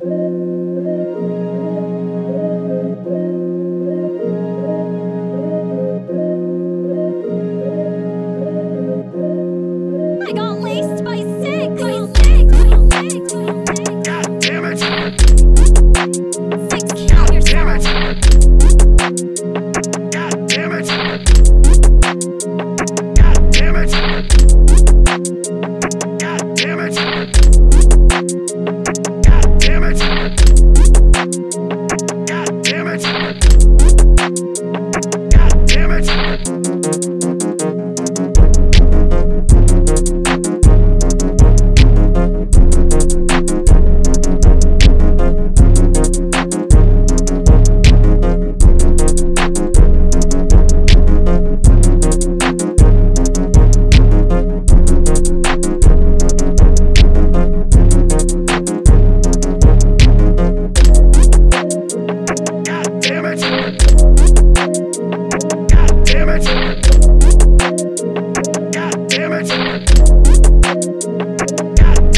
you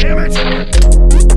damn it!